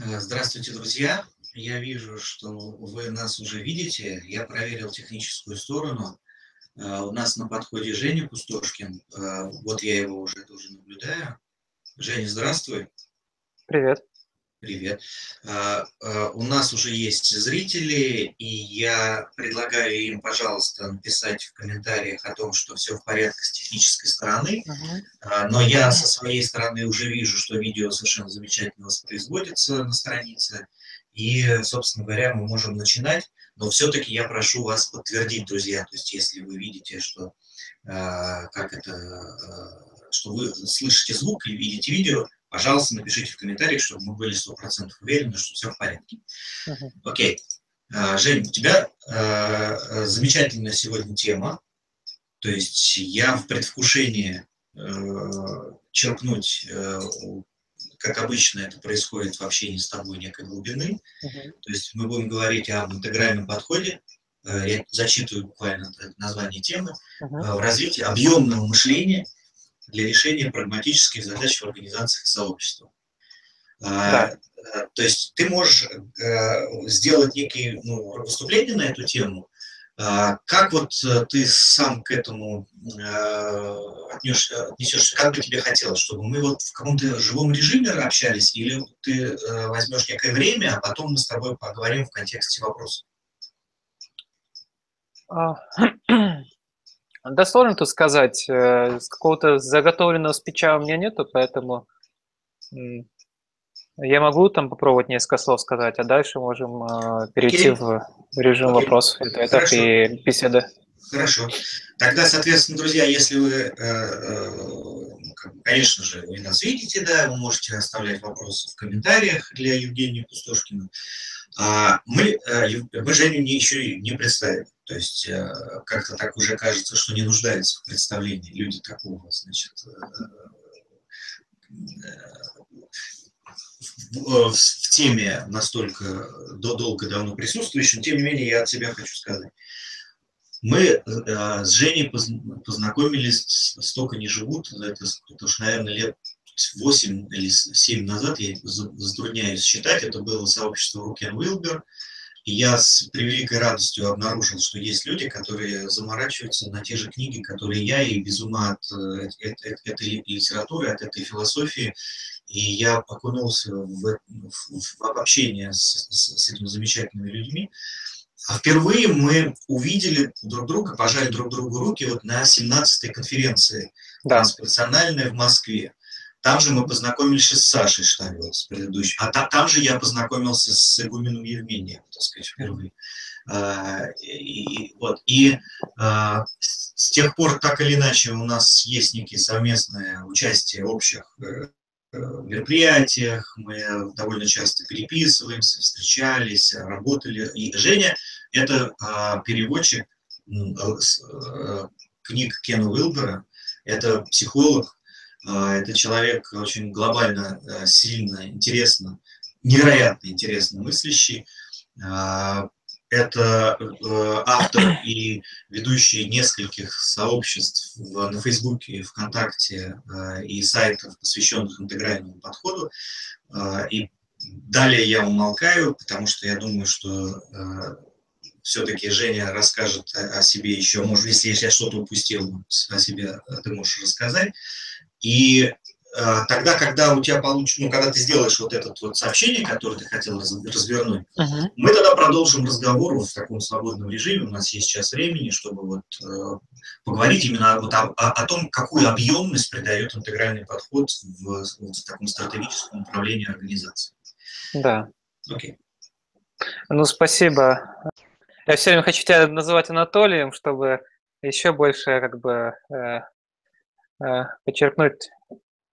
Э, здравствуйте, друзья! Я вижу, что вы нас уже видите. Я проверил техническую сторону. Э, у нас на подходе Женя Пустошкин. Э, вот я его уже тоже наблюдаю. Женя, здравствуй. Привет. Привет. А, а, у нас уже есть зрители, и я предлагаю им, пожалуйста, написать в комментариях о том, что все в порядке с технической стороны. Uh-huh. Но я со своей стороны уже вижу, что видео совершенно замечательно воспроизводится на странице. И, собственно говоря, мы можем начинать. Но все-таки я прошу вас подтвердить, друзья, то есть если вы видите, что, как это, что вы слышите звук и видите видео, пожалуйста, напишите в комментариях, чтобы мы были 100% уверены, что все в порядке. Окей. А, Жень, у тебя э, замечательная сегодня тема. То есть я в предвкушении э, черпнуть, э, как обычно это происходит в общении с тобой, некой глубины. Uh-huh. То есть мы будем говорить об интегральном подходе. Я зачитываю буквально название темы. Uh-huh. В развитии объемного мышления – для решения прагматических задач в организациях сообщества. А, да. То есть ты можешь э, сделать некие ну, выступления на эту тему. А, как вот э, ты сам к этому э, отнесешься? Как бы тебе хотелось, чтобы мы вот в каком-то живом режиме общались, или ты возьмешь некое время, а потом мы с тобой поговорим в контексте вопроса? Да сложно тут сказать. Э, какого-то заготовленного спича у меня нету, поэтому я могу там попробовать несколько слов сказать, а дальше можем э, перейти в режим вопросов ответов и беседы. Хорошо. Тогда, соответственно, друзья, если вы, э, ну, конечно же, вы нас видите, да, вы можете оставлять вопросы в комментариях для Евгения Пустошкина. А мы, мы Женю еще не представили. То есть э, как-то так уже кажется, что не нуждается в представлении люди такого, значит, э, э, в, в теме настолько долго давно присутствующим, тем не менее я от себя хочу сказать. Мы с Женей познакомились, столько не живут, это, это уж, наверное, лет 8 или 7 назад, я затрудняюсь считать, это было сообщество Рукен Уилбер, и я с превеликой радостью обнаружил, что есть люди, которые заморачиваются на те же книги, которые я, и без ума от, от, от этой литературы, от этой философии. И я окунулся в, в, в общение с, с, с этими замечательными людьми. А впервые мы увидели друг друга, пожали друг другу руки вот на 17-й конференции да. трансперсональной в Москве. Там же мы познакомились с Сашей Штабелом, с предыдущим. А там, там же я познакомился с игуменом Евмением, так сказать, впервые. А, и, вот, и а, с тех пор, так или иначе, у нас есть некие совместное участие в общих э, э, мероприятиях, мы довольно часто переписываемся, встречались, работали. И Женя – это а, переводчик э, книг Кена Уилбера, это психолог, это человек очень глобально, э, сильно, интересно, невероятно интересно мыслящий. А, это э, автор и ведущий нескольких сообществ на Фейсбуке, ВКонтакте э, и сайтов, посвященных интегральному подходу. А, и далее я умолкаю, потому что я думаю, что все-таки Женя расскажет о себе еще, может, если я что-то упустил, о себе ты можешь рассказать. И э, тогда, когда у тебя получится, ну, когда ты сделаешь вот это вот сообщение, которое ты хотел развернуть, uh-huh. мы тогда продолжим разговор вот в таком свободном режиме. У нас есть сейчас времени, чтобы вот э, поговорить именно вот о, о, о том, какую объемность придает интегральный подход в, вот, в таком стратегическом управлении организацией. Да. Окей. Okay. Ну, спасибо. Я все время хочу тебя называть Анатолием, чтобы еще больше как бы Э, подчеркнуть,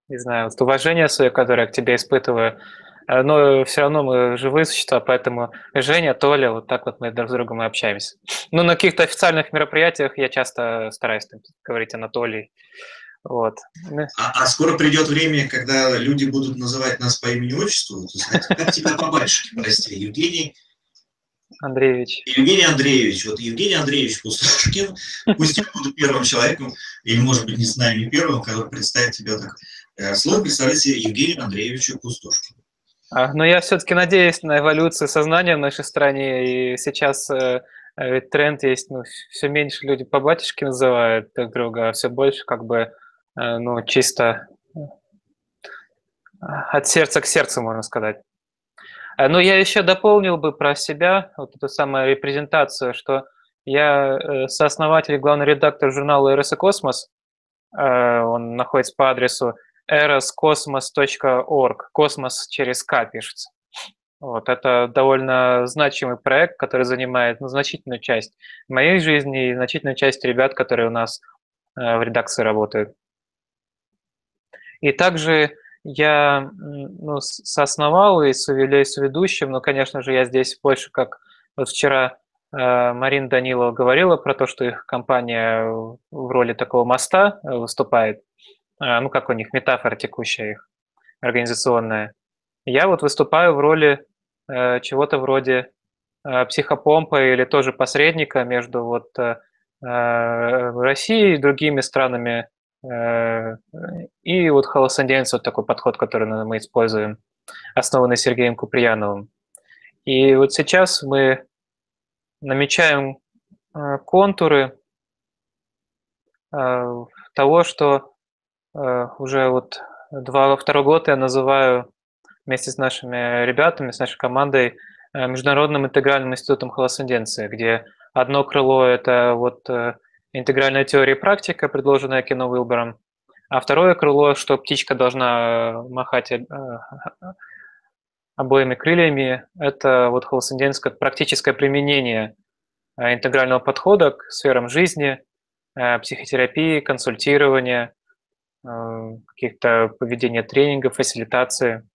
не знаю, вот уважение свое, которое я к тебе испытываю. Э, но все равно мы живые существа, поэтому Женя, Толя, вот так вот мы друг с другом и общаемся. Ну, на каких-то официальных мероприятиях я часто стараюсь там, говорить Анатолий. Вот. А, а скоро придет время, когда люди будут называть нас по имени-отчеству. Как тебя по батюшке, прости, Евгений Андреевич. Евгений Андреевич. Вот Евгений Андреевич Пустошкин, пусть я буду первым человеком, или, может быть, не знаю, не первым, который представит тебя так. Э, слово представляет себе Евгению Андреевичу Пустошкину. А, но я все-таки надеюсь на эволюцию сознания в нашей стране, и сейчас э, ведь тренд есть, ну, все меньше люди по батюшке называют друг друга, а все больше как бы, э, ну, чисто от сердца к сердцу, можно сказать. Но я еще дополнил бы про себя, вот эту самую репрезентацию, что я сооснователь и главный редактор журнала «Эрос и космос». Он находится по адресу eroscosmos.org. Космос через К пишется. Вот, это довольно значимый проект, который занимает ну, значительную часть моей жизни и значительную часть ребят, которые у нас э, в редакции работают. И также я ну, соосновал и являюсь ведущим, но, конечно же, я здесь больше как вот вчера э, Марина Данилова говорила про то, что их компания в роли такого моста э, выступает. А, ну как у них, метафора текущая их, организационная. Я вот выступаю в роли э, чего-то вроде э, психопомпа или тоже посредника между вот э, э Россией и другими странами. Э, и вот холосанденец, вот такой подход, который мы используем, основанный Сергеем Куприяновым. И вот сейчас мы намечаем э, контуры того, что Э, уже вот два, второй год я называю вместе с нашими ребятами, с нашей командой э, Международным интегральным институтом холосценденции, где одно крыло – это вот э, интегральная теория и практика, предложенная Кино Уилбером, а второе крыло, что птичка должна махать обоими крыльями, это вот холосценденское практическое применение интегрального подхода к сферам жизни, психотерапии, консультирования – Э, каких-то поведения тренингов, фасилитации.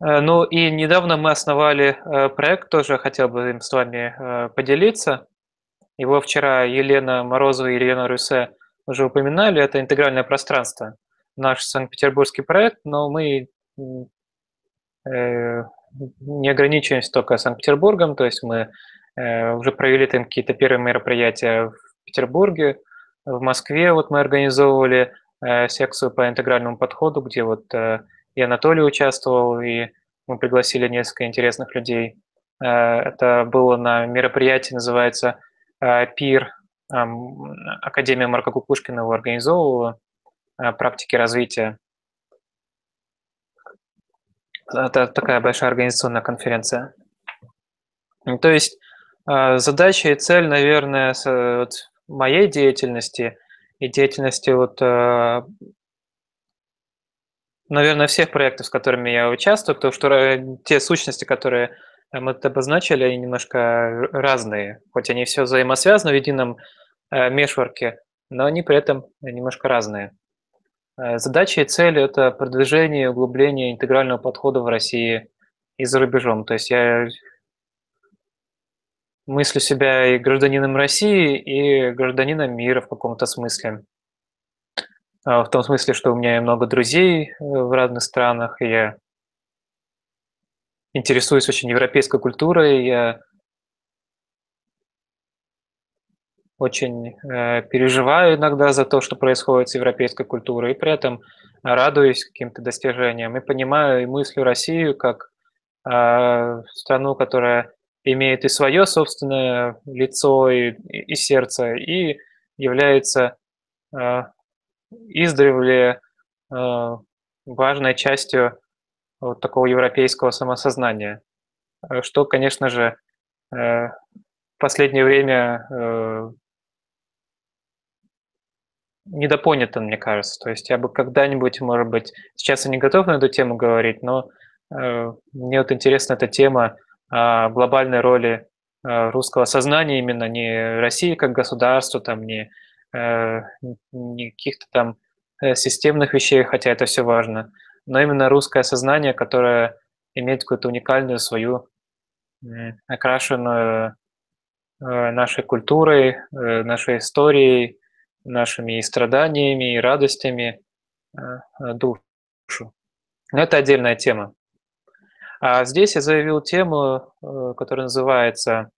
Э, ну и недавно мы основали э, проект, тоже хотел бы им с вами поделиться. Его вчера Елена Морозова и Елена Рюсе уже упоминали, это интегральное пространство. Наш санкт-петербургский проект, но мы не ограничиваемся только Санкт-Петербургом, то есть мы уже провели там какие-то первые мероприятия в Петербурге, в Москве вот мы организовывали э, секцию по интегральному подходу, где вот э, и Анатолий участвовал, и мы пригласили несколько интересных людей. Э, это было на мероприятии, называется э, ПИР, э, Академия Марка Кукушкина его организовывала, э, практики развития. Это такая большая организационная конференция. То есть э, задача и цель, наверное, моей деятельности и деятельности вот, э, наверное, всех проектов, с которыми я участвую, потому что те сущности, которые мы обозначили, они немножко разные, хоть они все взаимосвязаны в едином э, мешворке, но они при этом немножко разные. Э, задача и цель – это продвижение и углубление интегрального подхода в России и за рубежом. То есть я мыслю себя и гражданином России, и гражданином мира в каком-то смысле. А, в том смысле, что у меня много друзей э, в разных странах, и я интересуюсь очень европейской культурой, я очень э, переживаю иногда за то, что происходит с европейской культурой, и при этом радуюсь каким-то достижениям, и понимаю и мыслю Россию как э, страну, которая имеет и свое собственное лицо и, и сердце, и является э, издревле э, важной частью вот такого европейского самосознания, э, что, конечно же, э, в последнее время э, недопонято, мне кажется. То есть я бы когда-нибудь, может быть, сейчас я не готов на эту тему говорить, но мне вот интересна эта тема глобальной роли русского сознания именно не России как государства, там, не, не каких-то там системных вещей, хотя это все важно, но именно русское сознание, которое имеет какую-то уникальную свою окрашенную э, нашей культурой, нашей историей, нашими и страданиями, и радостями душу. Но это отдельная тема. А здесь я заявил тему, э, которая называется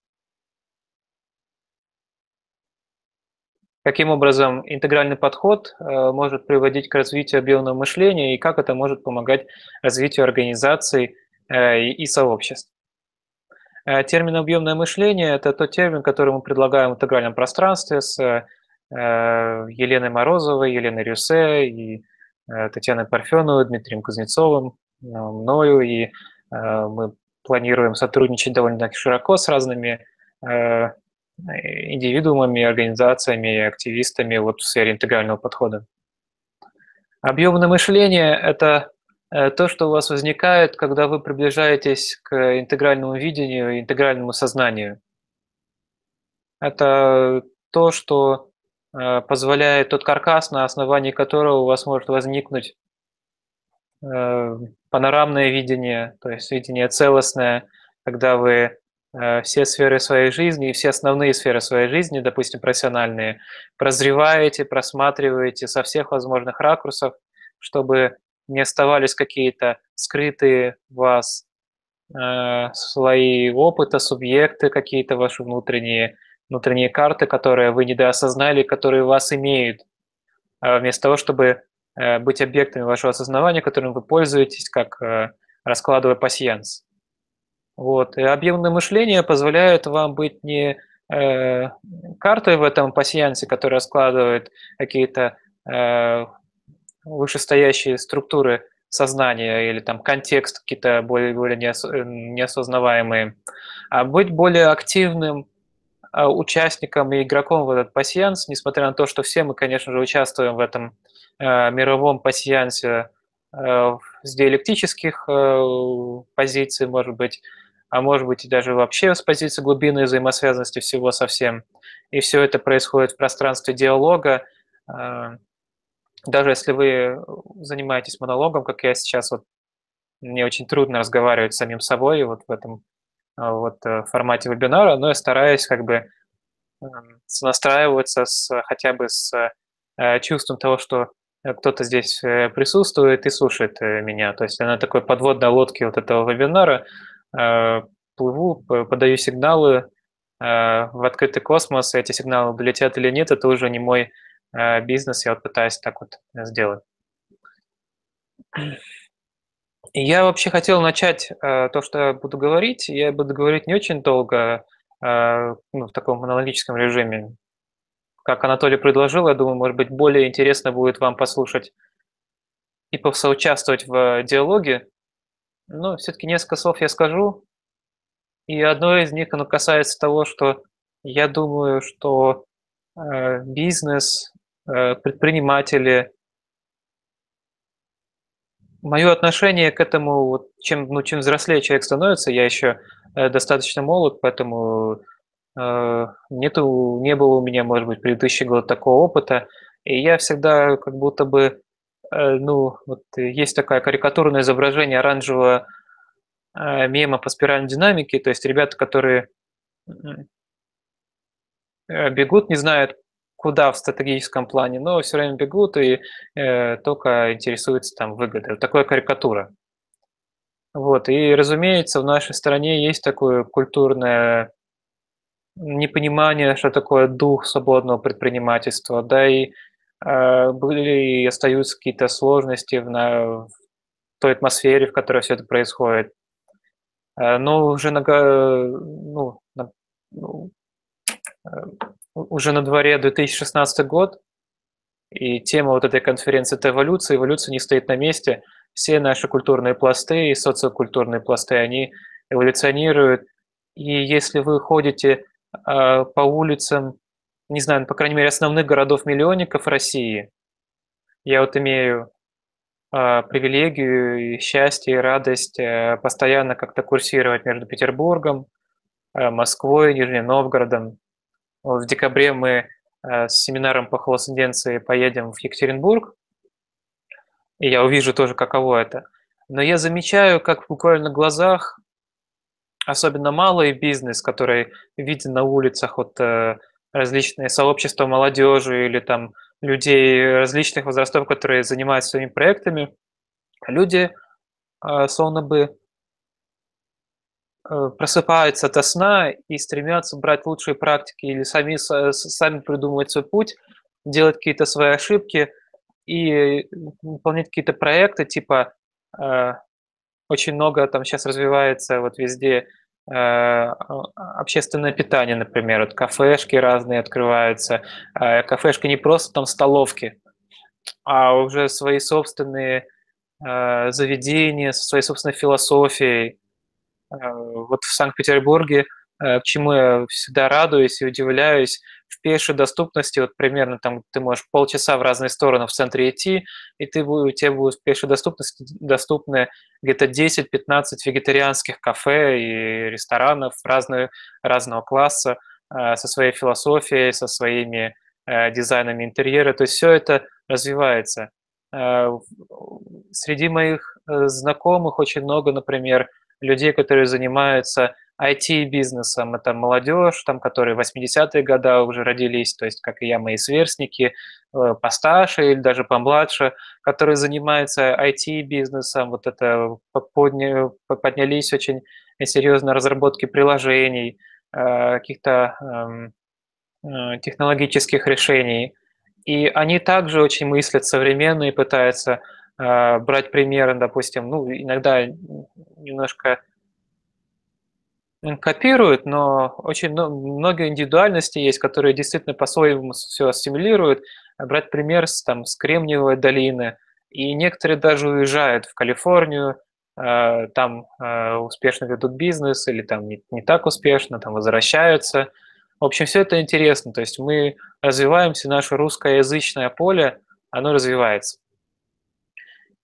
каким образом интегральный подход может приводить к развитию объемного мышления и как это может помогать развитию организаций и сообществ. Термин «объемное мышление» – это тот термин, который мы предлагаем в интегральном пространстве с Еленой Морозовой, Еленой Рюсе и Татьяной Парфеновой, Дмитрием Кузнецовым, мною, и мы планируем сотрудничать довольно широко с разными э, индивидуумами, организациями активистами вот в сфере интегрального подхода. Объемное мышление – это э, то, что у вас возникает, когда вы приближаетесь к интегральному видению, интегральному сознанию. Это то, что э, позволяет тот каркас, на основании которого у вас может возникнуть панорамное видение, то есть видение целостное, когда вы э, все сферы своей жизни все основные сферы своей жизни, допустим, профессиональные, прозреваете, просматриваете со всех возможных ракурсов, чтобы не оставались какие-то скрытые в вас э, слои опыта, субъекты какие-то ваши внутренние, внутренние карты, которые вы недоосознали, которые вас имеют, а вместо того, чтобы Э, быть объектами вашего осознавания, которым вы пользуетесь, как э, раскладывая пассианс. Вот. И объемное мышление позволяет вам быть не э, картой в этом пассиансе, которая раскладывает какие-то э, вышестоящие структуры сознания или там контекст какие-то более, более неос, неосознаваемые, а быть более активным участником и игроком в этот пассианс, несмотря на то, что все мы, конечно же, участвуем в этом Э, мировом пассиансе э, с диалектических э, позиций, может быть, а может быть и даже вообще с позиции глубины взаимосвязанности всего со всем. И все это происходит в пространстве диалога. Даже если вы занимаетесь монологом, как я сейчас, вот, мне очень трудно разговаривать с самим собой вот в этом вот формате вебинара, но я стараюсь как бы настраиваться с, хотя бы с чувством того, что Э, кто-то здесь э, присутствует и слушает э, меня. То есть на такой подводной лодке вот этого вебинара плыву, подаю сигналы в открытый космос, эти сигналы долетят или нет, это уже не мой бизнес, я вот пытаюсь так вот сделать. Я вообще хотел начать то, что я буду говорить. Я буду говорить не очень долго, ну, в таком монологическом режиме как Анатолий предложил, я думаю, может быть, более интересно будет вам послушать и посоучаствовать в диалоге. Но все-таки несколько слов я скажу. И одно из них оно касается того, что я думаю, что э, бизнес, э, предприниматели, мое отношение к этому, вот, чем, ну, чем взрослее человек становится, я еще э, достаточно молод, поэтому Э, нету, не было у меня, может быть, предыдущий год такого опыта, и я всегда как будто бы, ну, вот есть такое карикатурное изображение оранжевого э, мема по спиральной динамике, то есть ребята, которые бегут, не знают, куда в стратегическом плане, но все время бегут и э, только интересуются там выгодой. Вот такая карикатура. Вот, и, разумеется, в нашей стране есть такое культурное непонимание, что такое дух свободного предпринимательства, да и э, были и остаются какие-то сложности в, на, в той атмосфере, в которой все это происходит. Э, но уже на, ну, на, ну, э, уже на дворе 2016 год, и тема вот этой конференции – это эволюция. Эволюция не стоит на месте. Все наши культурные пласты и социокультурные пласты, они эволюционируют. И если вы ходите а, по улицам, не знаю, ну, по крайней мере, основных городов-миллионников России. Я вот имею а, привилегию и счастье, и радость э, постоянно как-то курсировать между Петербургом, э, Москвой, Нижним Новгородом. В декабре мы э, с семинаром по холосценденции поедем в Екатеринбург, и я увижу тоже, каково это. Но я замечаю, как буквально на глазах особенно малый бизнес, который виден на улицах, вот э, различные сообщества молодежи или там людей различных возрастов, которые занимаются своими проектами, люди э, словно бы э, просыпаются от сна и стремятся брать лучшие практики или сами, сами придумывать свой путь, делать какие-то свои ошибки и выполнять какие-то проекты, типа э, очень много там сейчас развивается вот везде общественное питание, например, вот кафешки разные открываются, э, кафешки не просто там столовки, а уже свои собственные э, заведения, со своей собственной философией. Э, вот в Санкт-Петербурге Э, чему я всегда радуюсь и удивляюсь, в пешей доступности, вот примерно там ты можешь полчаса в разные стороны в центре идти, и ты, у тебя будет в пешей доступности доступны где-то 10-15 вегетарианских кафе и ресторанов разные, разного класса э, со своей философией, со своими э, дизайнами интерьера. То есть все это развивается. Среди моих знакомых очень много, например, людей, которые занимаются IT-бизнесом. Это молодежь, там, которые 80-е годы уже родились, то есть, как и я, мои сверстники, э, постарше или даже помладше, которые занимаются IT-бизнесом. Вот это подня, поднялись очень серьезно разработки приложений, э, каких-то эм, э, технологических решений. И они также очень мыслят современно и пытаются брать примеры, допустим, ну, иногда немножко копируют, но очень много индивидуальностей есть, которые действительно по-своему все ассимилируют. Брать пример с, там, с Кремниевой долины, и некоторые даже уезжают в Калифорнию, э, там э, успешно ведут бизнес или там не, не так успешно, там возвращаются. В общем, все это интересно. То есть мы развиваемся, наше русскоязычное поле, оно развивается.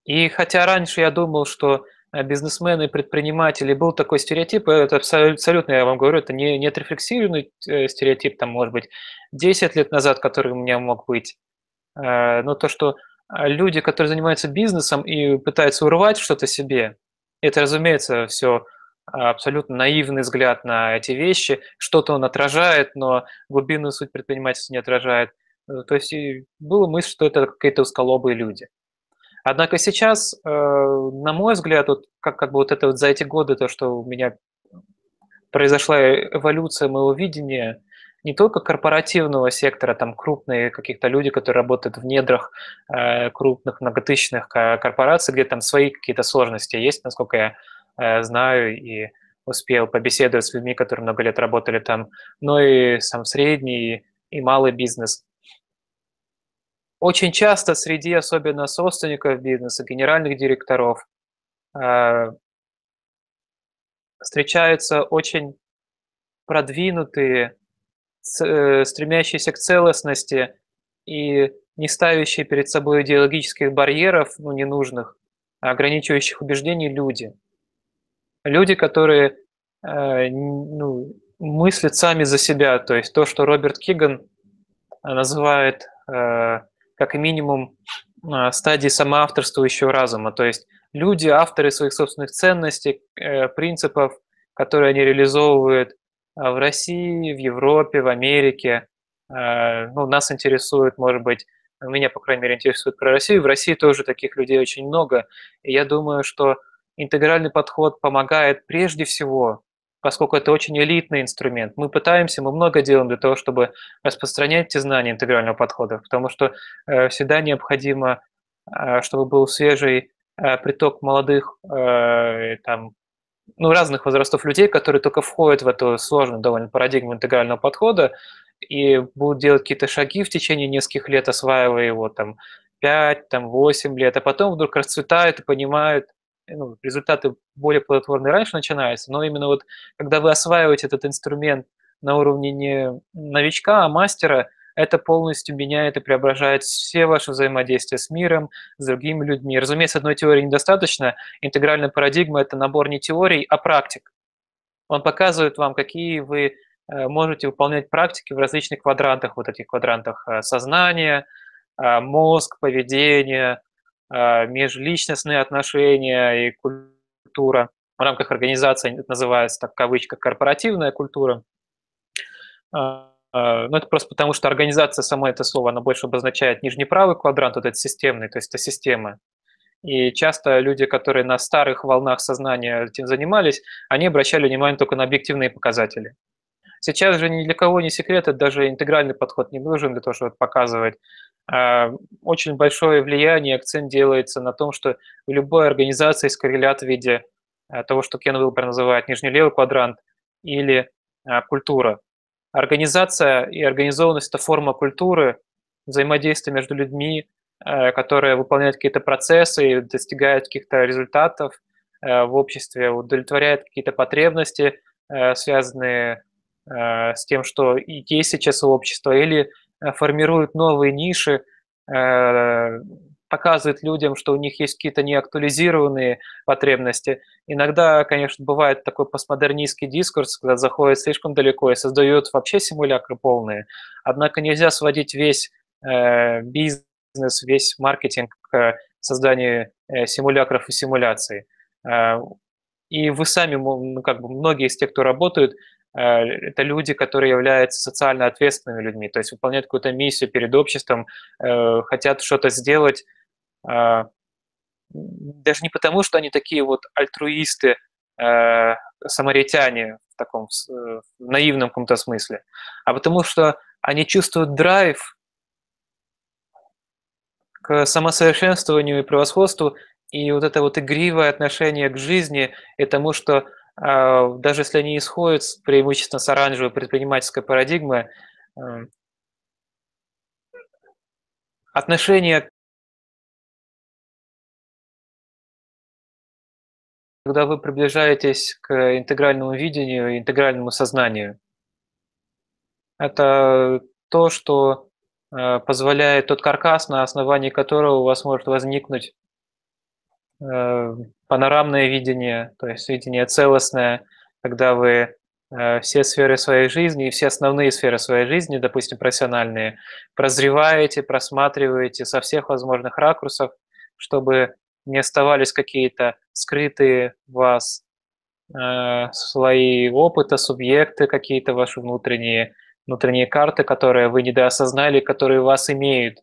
И хотя раньше я думал, что бизнесмены, предприниматели, был такой стереотип, это абсолютно, я вам говорю, это не, не отрефлексированный э, стереотип, там, может быть, 10 лет назад, который у меня мог быть, э, но то, что люди, которые занимаются бизнесом и пытаются урвать что-то себе, это, разумеется, все абсолютно наивный взгляд на эти вещи, что-то он отражает, но глубинную суть предпринимательства не отражает. То есть было мысль, что это какие-то узколобые люди. Однако сейчас, э, на мой взгляд, вот как, как бы вот это вот за эти годы, то, что у меня произошла эволюция моего видения, не только корпоративного сектора, там крупные каких-то люди, которые работают в недрах э, крупных многотысячных корпораций, где там свои какие-то сложности есть, насколько я э, знаю, и успел побеседовать с людьми, которые много лет работали там, но и сам средний и малый бизнес. Очень часто среди особенно собственников бизнеса, генеральных директоров, э, встречаются очень продвинутые, э, стремящиеся к целостности и не ставящие перед собой идеологических барьеров, ну, ненужных, ограничивающих убеждений люди. Люди, которые э, ну, мыслят сами за себя, то есть то, что Роберт Киган называет как минимум а, стадии самоавторствующего разума. То есть люди, авторы своих собственных ценностей, э, принципов, которые они реализовывают а, в России, в Европе, в Америке. А, ну, нас интересует, может быть, меня, по крайней мере, интересует про Россию. В России тоже таких людей очень много. И я думаю, что интегральный подход помогает прежде всего поскольку это очень элитный инструмент. Мы пытаемся, мы много делаем для того, чтобы распространять те знания интегрального подхода, потому что э, всегда необходимо, э, чтобы был свежий э, приток молодых, э, там, ну, разных возрастов людей, которые только входят в эту сложную довольно парадигму интегрального подхода и будут делать какие-то шаги в течение нескольких лет, осваивая его там 5, там, 8 лет, а потом вдруг расцветают и понимают, ну, результаты более плодотворные раньше начинаются, но именно вот когда вы осваиваете этот инструмент на уровне не новичка, а мастера, это полностью меняет и преображает все ваши взаимодействия с миром, с другими людьми. Разумеется, одной теории недостаточно. Интегральная парадигма – это набор не теорий, а практик. Он показывает вам, какие вы э, можете выполнять практики в различных квадрантах, вот этих квадрантах э, сознания, э, мозг, поведение, межличностные отношения и культура. В рамках организации называется, так, в кавычках, корпоративная культура. А, а, ну, это просто потому, что организация, само это слово, оно больше обозначает нижний правый квадрант, вот этот системный, то есть это система. И часто люди, которые на старых волнах сознания этим занимались, они обращали внимание только на объективные показатели. сейчас же ни для кого не секрет, это даже интегральный подход не нужен для того, чтобы показывать. А, очень большое влияние, акцент делается на том, что в любой организации есть коррелят в виде а, того, что Кен Уилбер называет нижний левый квадрант, или а, культура. Организация и организованность – это форма культуры, взаимодействия между людьми, которые выполняют какие-то процессы, достигают каких-то результатов в обществе, удовлетворяют какие-то потребности, связанные с тем, что есть сейчас у общества, или формируют новые ниши, э, показывают людям, что у них есть какие-то неактуализированные потребности. Иногда, конечно, бывает такой постмодернистский дискурс, когда заходит слишком далеко и создают вообще симулякры полные. Однако нельзя сводить весь э, бизнес, весь маркетинг к созданию симулякров и симуляций. И вы сами, ну, как бы многие из тех, кто работают, Э, это люди, которые являются социально ответственными людьми, то есть выполняют какую-то миссию перед обществом, э, хотят что-то сделать, а, даже не потому, что они такие вот альтруисты, э, самаритяне в таком в наивном каком-то смысле, а потому что они чувствуют драйв к самосовершенствованию и превосходству, и вот это вот игривое отношение к жизни и тому, что даже если они исходят преимущественно с оранжевой предпринимательской парадигмы, эм, отношение когда вы приближаетесь к интегральному видению интегральному сознанию. Это то, что э, позволяет тот каркас, на основании которого у вас может возникнуть панорамное видение, то есть видение целостное, когда вы э, все сферы своей жизни и все основные сферы своей жизни, допустим, профессиональные, прозреваете, просматриваете со всех возможных ракурсов, чтобы не оставались какие-то скрытые в вас э, слои опыта, субъекты какие-то ваши внутренние, внутренние карты, которые вы недоосознали, которые вас имеют,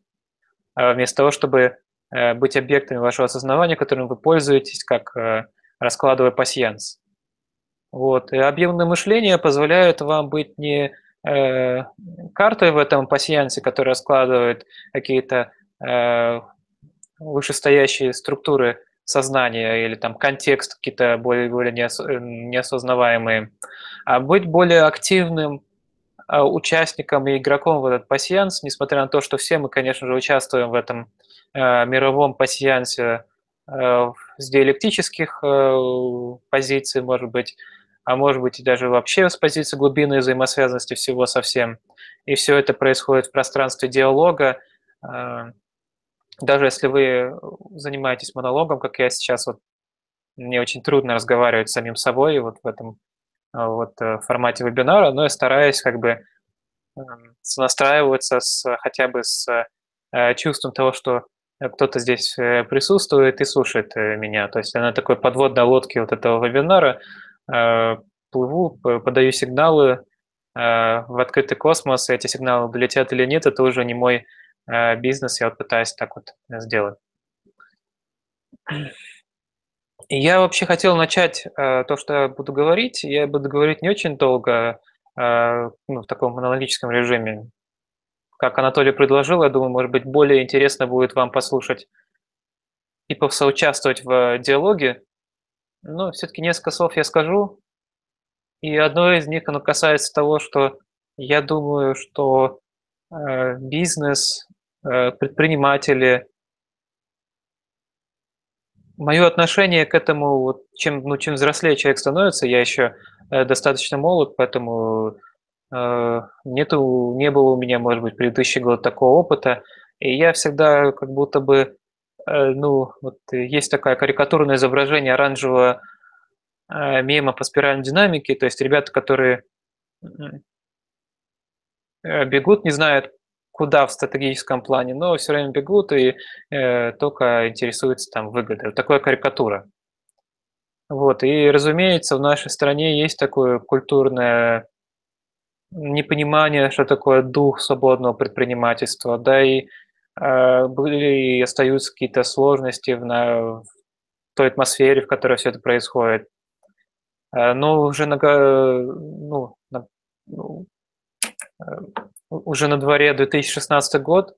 а вместо того, чтобы Э, быть объектами вашего осознавания, которым вы пользуетесь, как э, раскладывая пассианс. Вот. И объемное мышление позволяет вам быть не э, картой в этом пассиансе, которая раскладывает какие-то э, вышестоящие структуры сознания или там контекст какие-то более, более неос, неосознаваемые, а быть более активным э, участником и игроком в этот пассианс, несмотря на то, что все мы, конечно же, участвуем в этом Э, мировом пассиансе э, с диалектических э, позиций, может быть, а может быть и даже вообще с позиции глубины взаимосвязанности всего со всем. И все это происходит в пространстве диалога. Даже если вы занимаетесь монологом, как я сейчас, вот, мне очень трудно разговаривать с самим собой вот в этом вот формате вебинара, но я стараюсь как бы настраиваться с, хотя бы с чувством того, что кто-то здесь э, присутствует и слушает э, меня. То есть я на такой подводной лодке вот этого вебинара э, плыву, подаю сигналы в открытый космос, эти сигналы долетят или нет, это уже не мой бизнес, я вот пытаюсь так вот сделать. Я вообще хотел начать то, что я буду говорить. Я буду говорить не очень долго, ну, в таком монологическом режиме как Анатолий предложил, я думаю, может быть, более интересно будет вам послушать и посоучаствовать в диалоге. Но все-таки несколько слов я скажу. И одно из них, оно касается того, что я думаю, что э, бизнес, э, предприниматели, мое отношение к этому, вот, чем, ну, чем взрослее человек становится, я еще э, достаточно молод, поэтому Э, нету, не было у меня, может быть, предыдущий год такого опыта, и я всегда как будто бы, э, ну, вот есть такое карикатурное изображение оранжевого э, мема по спиральной динамике, то есть ребята, которые бегут, не знают, куда в стратегическом плане, но все время бегут и э, только интересуются там выгодой. Вот такая карикатура. Вот, и, разумеется, в нашей стране есть такое культурное непонимание, что такое дух свободного предпринимательства, да и э, были и остаются какие-то сложности в, на, в той атмосфере, в которой все это происходит. Э, но уже на, ну, на, ну, уже на дворе 2016 год,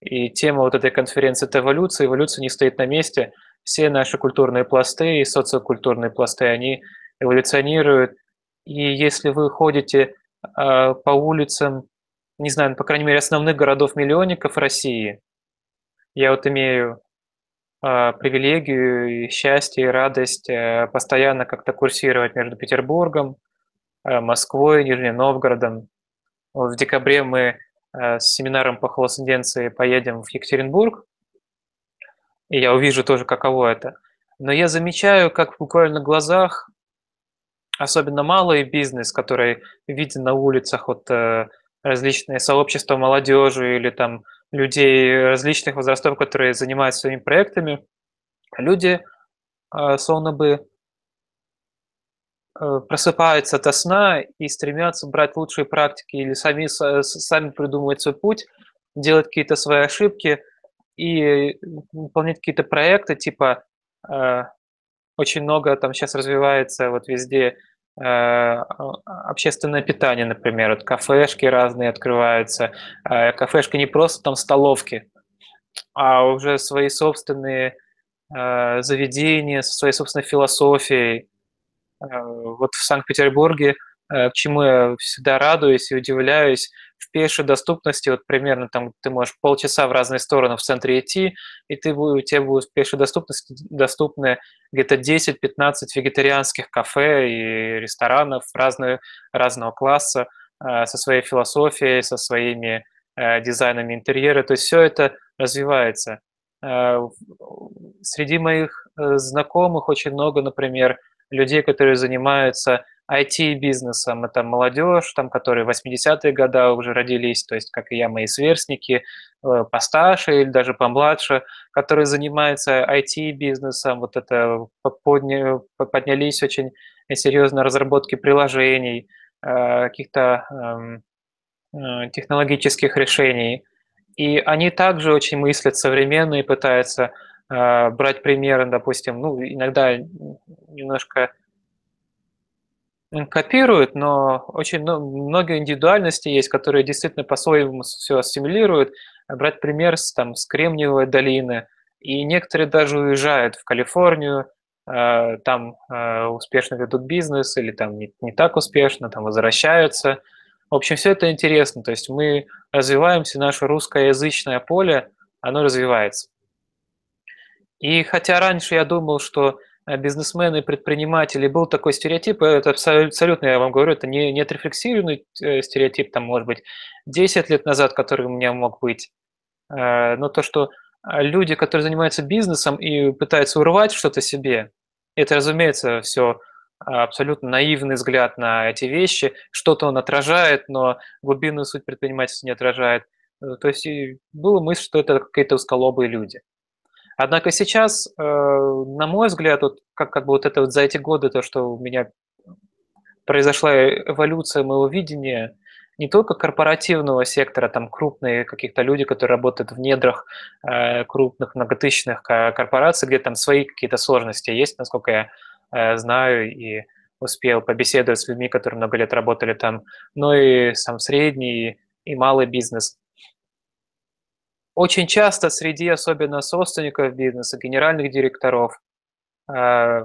и тема вот этой конференции – это эволюция. Эволюция не стоит на месте. Все наши культурные пласты и социокультурные пласты, они эволюционируют. И если вы ходите э, по улицам, не знаю, ну, по крайней мере, основных городов-миллионников России, я вот имею э, привилегию и счастье, и радость э, постоянно как-то курсировать между Петербургом, э, Москвой, Нижним Новгородом. В декабре мы Э, с семинаром по холосценденции поедем в Екатеринбург, и я увижу тоже, каково это. Но я замечаю, как буквально на глазах, особенно малый бизнес, который виден на улицах, вот э, различные сообщества молодежи или там людей различных возрастов, которые занимаются своими проектами, люди э, словно бы Э, просыпаются от сна и стремятся брать лучшие практики или сами, сами придумывать свой путь, делать какие-то свои ошибки и выполнять какие-то проекты, типа очень много там сейчас развивается вот везде э, общественное питание, например, вот кафешки разные открываются, кафешки не просто там столовки, а уже свои собственные заведения со своей собственной философией, Э, вот в Санкт-Петербурге, э, к чему я всегда радуюсь и удивляюсь, в пешей доступности, вот примерно там ты можешь полчаса в разные стороны в центре идти, и ты, у тебя будет в пешей доступности доступны где-то 10-15 вегетарианских кафе и ресторанов разные, разного класса э, со своей философией, со своими дизайнами интерьера. То есть все это развивается. Среди моих знакомых очень много, например, людей, которые занимаются IT-бизнесом. Это молодежь, там, которые 80-е годы уже родились, то есть, как и я, мои сверстники, э, постарше или даже помладше, которые занимаются IT-бизнесом. Вот это подня... поднялись очень серьезно разработки приложений, э, каких-то эм, э, технологических решений. И они также очень мыслят современно и пытаются брать примеры, допустим, ну, иногда немножко копируют, но очень много индивидуальности есть, которые действительно по-своему все ассимилируют. Брать пример с, там, с Кремниевой долины, и некоторые даже уезжают в Калифорнию, а, там а, успешно ведут бизнес или там не, не так успешно, там возвращаются. В общем, все это интересно. То есть мы развиваемся, наше русскоязычное поле, оно развивается. И хотя раньше я думал, что э, бизнесмены и предприниматели. Был такой стереотип, э, это абсолютно, я вам говорю, это не, не отрефлексированный э, стереотип, там, может быть, 10 лет назад, который у меня мог быть, но то, что люди, которые занимаются бизнесом и пытаются урвать что-то себе, это, разумеется, все абсолютно наивный взгляд на эти вещи, что-то он отражает, но глубинную суть предпринимательства не отражает. То есть была мысль, что это какие-то узколобые люди – Однако сейчас, э, на мой взгляд, вот как, как бы вот это вот за эти годы, то, что у меня произошла эволюция моего видения, не только корпоративного сектора, там крупные каких-то люди, которые работают в недрах э, крупных многотысячных корпораций, где там свои какие-то сложности есть, насколько я э, знаю и успел побеседовать с людьми, которые много лет работали там, но и сам средний и малый бизнес. Очень часто среди особенно собственников бизнеса, генеральных директоров, э,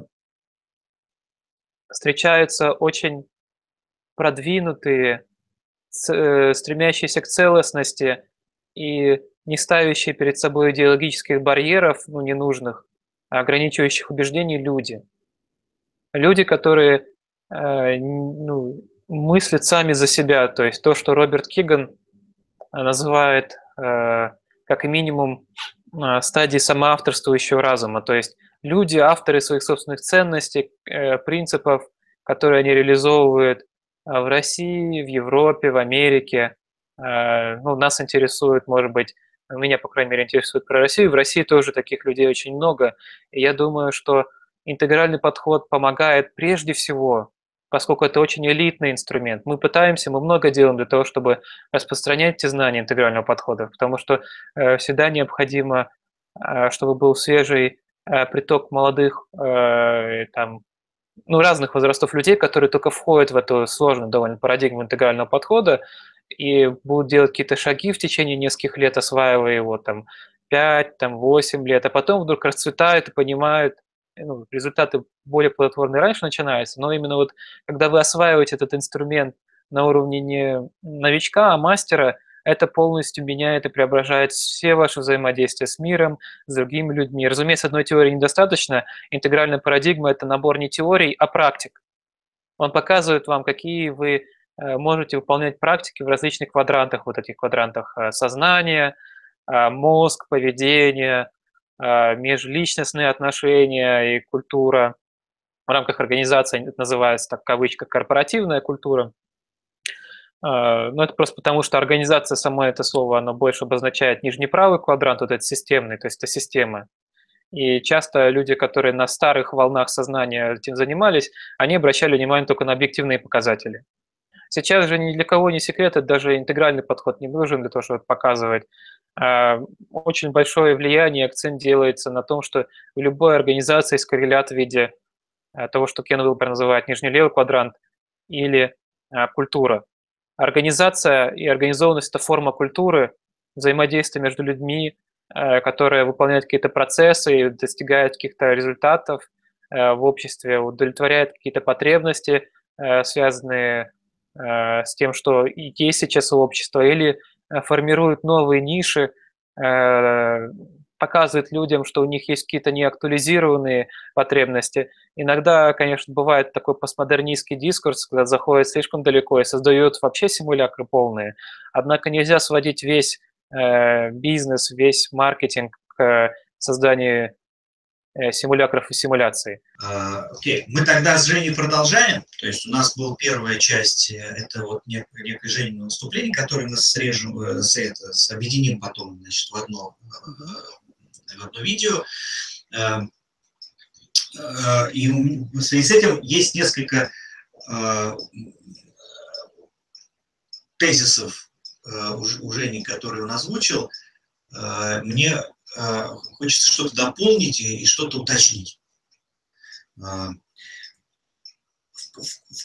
встречаются очень продвинутые, э, стремящиеся к целостности и не ставящие перед собой идеологических барьеров, ну, ненужных, а ограничивающих убеждений люди. Люди, которые э, ну, мыслят сами за себя, то есть то, что Роберт Киган называет как минимум а, стадии самоавторствующего разума, то есть люди, авторы своих собственных ценностей, э, принципов, которые они реализовывают а, в России, в Европе, в Америке. А, ну, нас интересует, может быть, меня, по крайней мере, интересует про Россию. В России тоже таких людей очень много. И я думаю, что интегральный подход помогает прежде всего поскольку это очень элитный инструмент. Мы пытаемся, мы много делаем для того, чтобы распространять те знания интегрального подхода, потому что э, всегда необходимо, э, чтобы был свежий э, приток молодых, там, ну, разных возрастов людей, которые только входят в эту сложную довольно парадигму интегрального подхода и будут делать какие-то шаги в течение нескольких лет, осваивая его там 5, там, 8 лет, а потом вдруг расцветают и понимают, ну, результаты более плодотворные раньше начинаются, но именно вот когда вы осваиваете этот инструмент на уровне не новичка, а мастера, это полностью меняет и преображает все ваши взаимодействия с миром, с другими людьми. Разумеется, одной теории недостаточно. Интегральная парадигма – это набор не теорий, а практик. Он показывает вам, какие вы э, можете выполнять практики в различных квадрантах, вот этих квадрантах э, сознания, э, мозг, поведение, межличностные отношения и культура. В рамках организации называется, так, кавычка, корпоративная культура. А, ну, это просто потому, что организация, само это слово, оно больше обозначает нижний правый квадрант, вот этот системный, то есть это система. И часто люди, которые на старых волнах сознания этим занимались, они обращали внимание только на объективные показатели. Сейчас же ни для кого не секрет, это даже интегральный подход не нужен для того, чтобы показывать. А, очень большое влияние, акцент делается на том, что в любой организации есть коррелят в виде а, того, что Кен Уилбер называет нижний левый квадрант, или культура. Организация и организованность – это форма культуры, взаимодействия между людьми, которые выполняют какие-то процессы, достигают каких-то результатов в обществе, удовлетворяют какие-то потребности, связанные с тем, что есть сейчас у общества, или формируют новые ниши, показывает людям, что у них есть какие-то неактуализированные потребности. Иногда, конечно, бывает такой постмодернистский дискурс, когда заходит слишком далеко и создает вообще симулякры полные. Однако нельзя сводить весь э, бизнес, весь маркетинг к созданию э, симулякров и симуляций. А, окей, okay. мы тогда с Женей продолжаем. То есть у нас была первая часть, э, это вот некое, некое Женина выступление, которое мы срежем, э, это, объединим потом значит, в одно в одно видео. Э, и в связи с этим есть несколько э, тезисов э, у Жени, которые он озвучил. Мне хочется что-то дополнить и что-то уточнить. В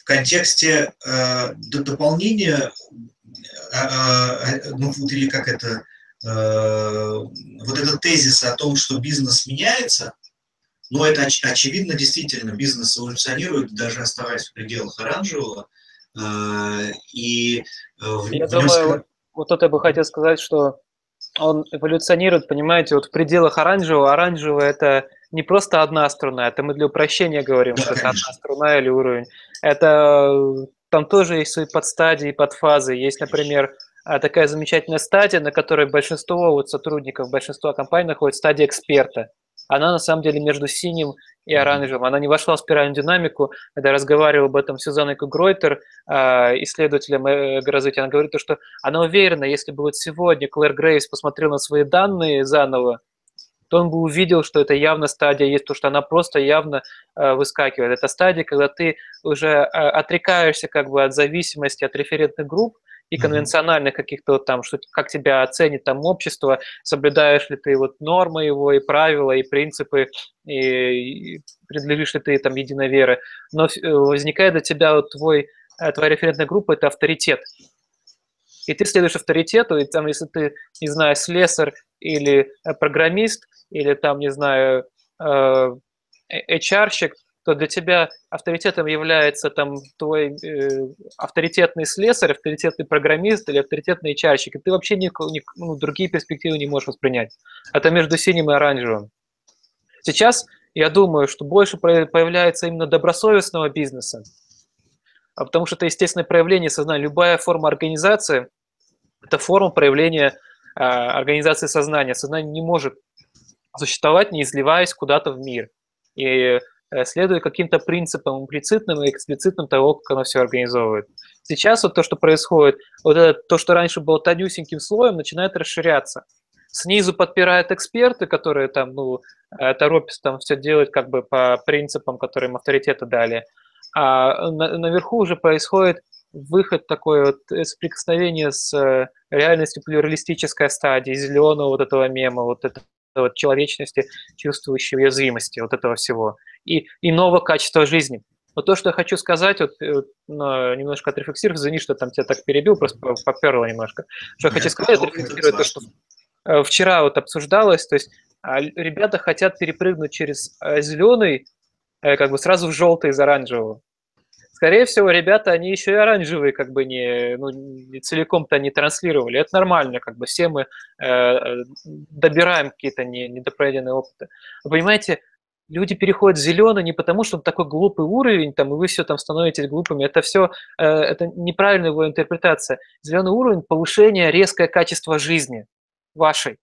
контексте дополнения, ну, или как это, вот этот тезис о том, что бизнес меняется, ну, это оч- очевидно, действительно, бизнес эволюционирует, даже оставаясь в пределах оранжевого. И э, в, я в думаю, нем... вот тут я бы хотел сказать, что он эволюционирует, понимаете, вот в пределах оранжевого. Оранжевое – это не просто одна струна, это мы для упрощения говорим, что это одна струна или уровень. Это там тоже есть свои подстадии, подфазы. Есть, например, а, такая замечательная стадия, на которой большинство вот сотрудников, большинство компаний находится, стадия эксперта. Она на самом деле между синим и оранжевым. Она не вошла в спиральную динамику. Когда я разговаривал об этом с Сюзанной Кугройтер, а, исследователем развития, она говорит, что она уверена, если бы вот сегодня Клэр Грейс посмотрел на свои данные заново, то он бы увидел, что это явно стадия есть, то, что она просто явно э, выскакивает. Это стадия, когда ты уже э, отрекаешься как бы от зависимости от референтных групп, и конвенциональных каких-то там, что как тебя оценит там общество, соблюдаешь ли ты вот нормы его и правила, и принципы, и, и принадлежишь ли ты там единоверы. Но э, возникает для тебя вот твой, э, твоя референтная группа – это авторитет. И ты следуешь авторитету, и там, если ты, не знаю, слесарь или э, программист, или там, не знаю, HR-щик, то для тебя авторитетом является там твой э, авторитетный слесарь, авторитетный программист или авторитетный чарщик, и ты вообще ни, ни, ну, другие перспективы не можешь воспринять. Это между синим и оранжевым. Сейчас я думаю, что больше появляется именно добросовестного бизнеса, а потому что это естественное проявление сознания. Любая форма организации – это форма проявления э, организации сознания. Сознание не может существовать, не изливаясь куда-то в мир. И следуя каким-то принципам имплицитным и эксплицитным того, как оно все организовывает. Сейчас вот то, что происходит, вот это, то, что раньше было тонюсеньким слоем, начинает расширяться. Снизу подпирают эксперты, которые там, ну, э, торопятся там все делать как бы по принципам, которые им авторитеты дали. А на, наверху уже происходит выход такой вот э, соприкосновение с реальностью плюралистической стадии, зеленого вот этого мема, вот это вот человечности, чувствующей уязвимости, вот этого всего и иного качества жизни. Вот то, что я хочу сказать, вот, э, вот немножко отрефлексировать, извини, что там тебя так перебил, просто поперло немножко. Что я хочу сказать, отрефлексировать то, что э, вчера вот обсуждалось, то есть а, ребята хотят перепрыгнуть через э, зеленый, как бы сразу в желтый из оранжевого. Скорее всего, ребята, они еще и оранжевые, как бы не, ну, не целиком-то не транслировали. Это нормально, как бы все мы э, добираем какие-то недопройденные опыты. Вы понимаете, люди переходят в зеленый не потому, что он такой глупый уровень, там, и вы все там становитесь глупыми. Это все, э, это неправильная его интерпретация. Зеленый уровень – повышение, резкое качество жизни вашей.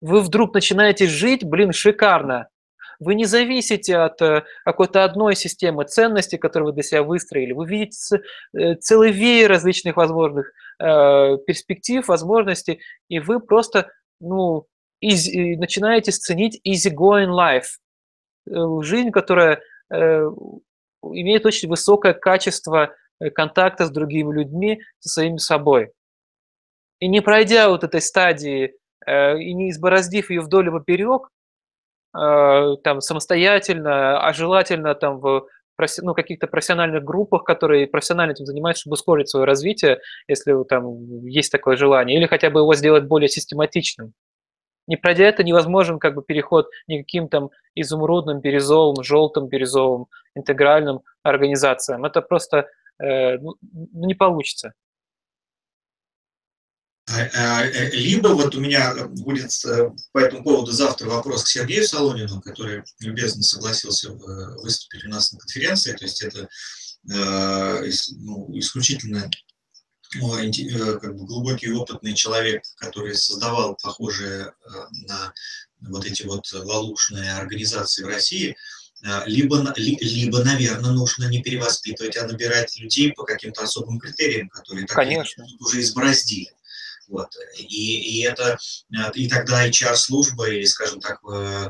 Вы вдруг начинаете жить, блин, шикарно. Вы не зависите от э, какой-то одной системы ценностей, которую вы для себя выстроили. Вы видите э, целый веер различных возможных э, перспектив, возможностей, и вы просто ну, easy, начинаете ценить easy going life. Жизнь, которая имеет очень высокое качество контакта с другими людьми, со своими собой. И не пройдя вот этой стадии и не избороздив ее вдоль и поперек, там самостоятельно, а желательно там в ну, каких-то профессиональных группах, которые профессионально этим занимаются, чтобы ускорить свое развитие, если там есть такое желание, или хотя бы его сделать более систематичным. Не пройдя это, невозможен как бы переход никаким там изумрудным, бирюзовым, желтым, бирюзовым, интегральным организациям. Это просто э, ну не получится. А, а, э, либо вот у меня будет э, по этому поводу завтра вопрос к Сергею Солонину, который любезно согласился э, выступить у нас на конференции. То есть это ну, исключительно как бы глубокий опытный человек, который создавал похожие на вот эти вот лалушные организации в России, либо, либо, наверное, нужно не перевоспитывать, а набирать людей по каким-то особым критериям, которые так Конечно. уже избороздили. Вот. И, и, это, и тогда HR-служба или, скажем так,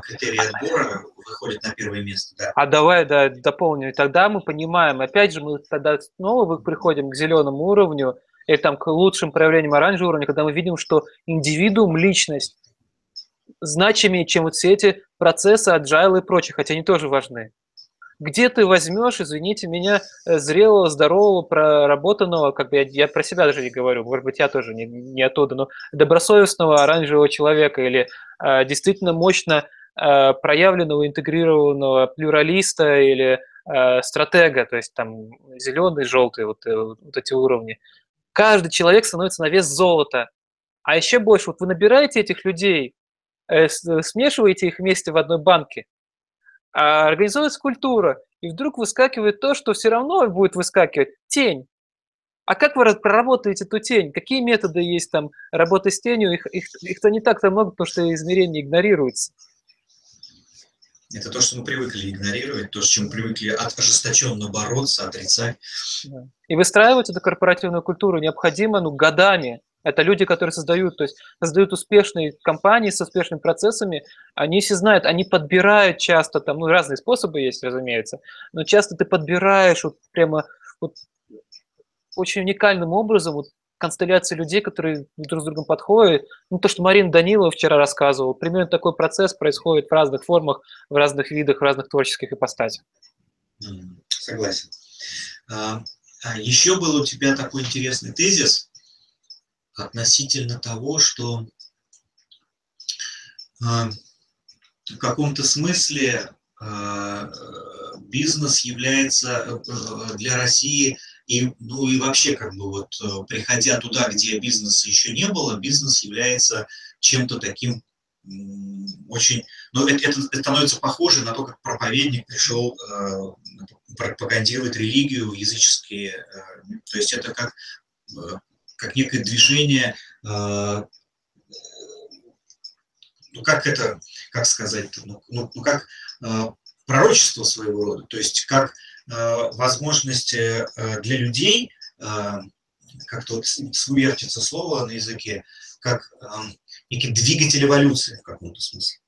критерии отбора выходят на первое место. Да. А давай да, дополню. Тогда мы понимаем, опять же, мы тогда снова приходим к зеленому уровню, или там к лучшим проявлениям оранжевого уровня, когда мы видим, что индивидуум, личность значимее, чем вот все эти процессы, agile и прочее, хотя они тоже важны. Где ты возьмешь, извините меня, э, зрелого, здорового, проработанного, как бы я, я про себя даже не говорю, может быть, я тоже не, не оттуда, но добросовестного оранжевого человека или э, действительно мощно э, проявленного, интегрированного плюралиста или э, стратега, то есть там зеленый, желтый, вот, э, вот эти уровни каждый человек становится на вес золота. А еще больше, вот вы набираете этих людей, э, смешиваете их вместе в одной банке, а организуется культура, и вдруг выскакивает то, что все равно будет выскакивать – тень. А как вы проработаете эту тень? Какие методы есть там работы с тенью? Их, их, их-то не так-то много, потому что измерение игнорируется. Это то, что мы привыкли игнорировать, то, с чем мы привыкли ожесточенно бороться, отрицать. И выстраивать эту корпоративную культуру необходимо ну, годами. Это люди, которые создают, то есть создают успешные компании с успешными процессами, они все знают, они подбирают часто, там, ну, разные способы есть, разумеется, но часто ты подбираешь вот прямо вот, очень уникальным образом вот, констелляции людей, которые друг с другом подходят. Ну, то, что Марина Данилова вчера рассказывала, примерно такой процесс происходит в разных формах, в разных видах, в разных творческих ипостасях. Согласен. А, а еще был у тебя такой интересный тезис относительно того, что а, в каком-то смысле а, бизнес является э, для России и, ну и вообще, как бы вот, э, приходя туда, где бизнеса еще не было, бизнес является чем-то таким очень, ну, это, это становится похоже на то, как проповедник пришел э, пропагандировать религию языческие, э, то есть это как, э, как некое движение, э, ну, как это, как сказать, ну, ну, ну как э, пророчество своего рода, то есть как Э, возможности э, для людей, как-то вот свертится слово на языке, как некий двигатель эволюции в каком-то смысле.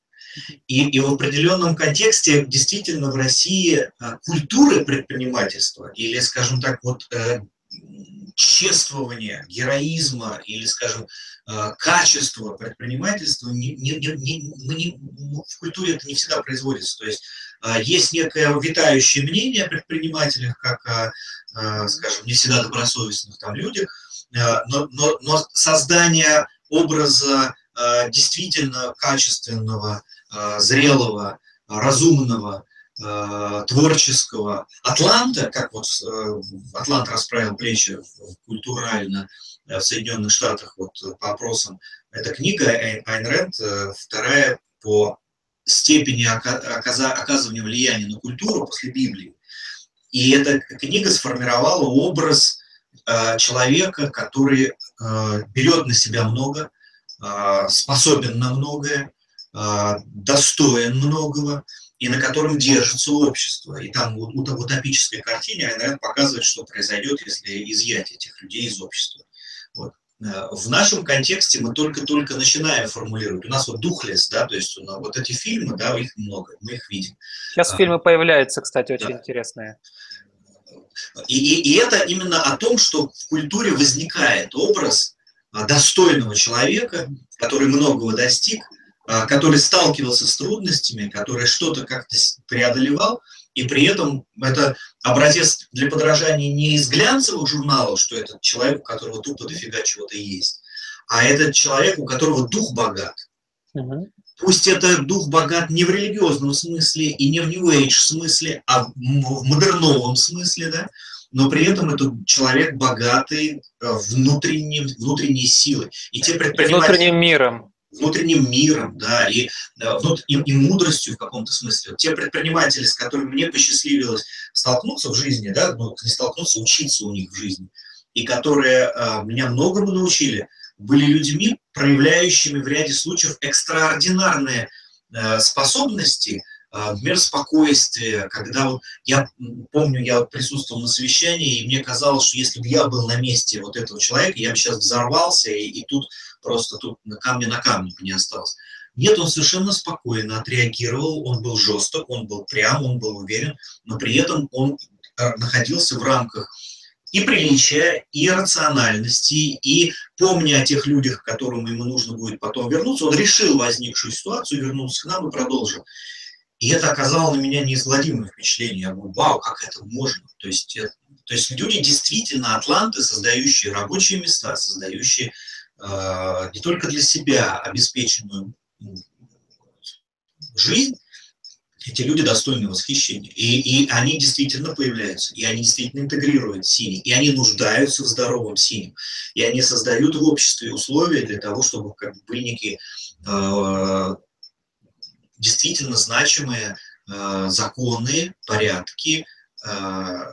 И, и в определенном контексте действительно в России культуры предпринимательства или, скажем так, вот чествования, героизма или, скажем, э, качества предпринимательства не, не, не, мы не, в культуре это не всегда производится. То есть э, есть некое витающее мнение о предпринимателях, как э, скажем, не всегда добросовестных там людях, но, но, но создание образа действительно качественного, зрелого, разумного, Э, творческого. Атланта, как вот э, Атлант расправил плечи культурально э, в Соединенных Штатах вот по опросам, эта книга Айн Рэнд, вторая по степени оказывания влияния на культуру после Библии. И эта книга сформировала образ человека, который берет на себя много, способен на многое, достоин многого, и на котором держится общество. И там вот, вот, утопическая картина, наверное, показывает, что произойдет, если изъять этих людей из общества. Вот. Э, в нашем контексте мы только-только начинаем формулировать. У нас вот духлес, да, то есть вот эти фильмы, да, их много, мы их видим. Сейчас а, фильмы появляются, кстати, очень да. интересные. И, и, и это именно о том, что в культуре возникает образ а, достойного человека, который многого достиг, который сталкивался с трудностями, который что-то как-то преодолевал, и при этом это образец для подражания не из глянцевых журналов, что этот человек, у которого тупо дофига чего-то есть, а этот человек, у которого дух богат. Угу. Пусть это дух богат не в религиозном смысле и не в New Age смысле, а в модерновом смысле, да, но при этом это человек богатый э, внутренним, внутренней силой. И те предприниматели... Внутренним миром внутренним миром, да, и, и, и мудростью в каком-то смысле. те предприниматели, с которыми мне посчастливилось столкнуться в жизни, да, ну, не столкнуться, учиться у них в жизни, и которые а, меня многому научили, были людьми, проявляющими в ряде случаев экстраординарные а, способности, а, например, спокойствие, когда вот я помню, я присутствовал на совещании, и мне казалось, что если бы я был на месте вот этого человека, я бы сейчас взорвался, и, и тут просто тут на камне на камне не осталось. Нет, он совершенно спокойно отреагировал, он был жесток, он был прям, он был уверен, но при этом он э, находился в рамках и приличия, и рациональности, и помня о тех людях, к которым ему нужно будет потом вернуться, он решил возникшую ситуацию, вернулся к нам и продолжил. И это оказало на меня неизгладимое впечатление. Я говорю, вау, как это можно? То есть, это, то есть люди действительно атланты, создающие рабочие места, создающие а, не только для себя обеспеченную жизнь, эти люди достойны восхищения. И, и они действительно появляются, и они действительно интегрируют синий, и они нуждаются в здоровом синем, и они создают в обществе условия для того, чтобы как бы некие э, действительно значимые э, законы, порядки, э,